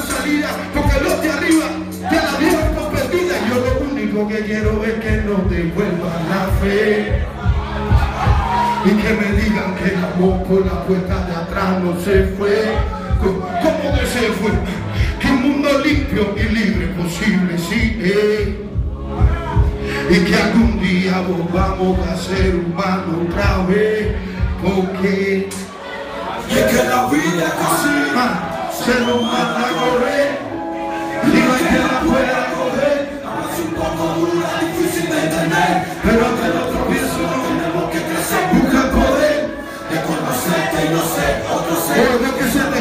salida, porque los de arriba te la dieron por perdida. Yo lo único que quiero es que nos devuelvan la fe. Y que me digan que la voz por la puerta de atrás no se fue. ¿Cómo que se fue? Que un mundo limpio y libre posible sí eh. Y que algún día volvamos a ser humanos otra vez. Porque se lo manda a correr. Digo que la pueda coger. Ahora es un poco dura, difícil de entender. Pero ante los tropiezos no tenemos que crecer. Busca el poder de conocerte y no ser otro ser.